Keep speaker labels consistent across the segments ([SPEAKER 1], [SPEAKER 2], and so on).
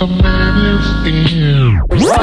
[SPEAKER 1] a man of steel.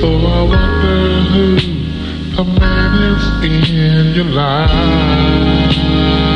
[SPEAKER 1] So I wonder who a man is in your life.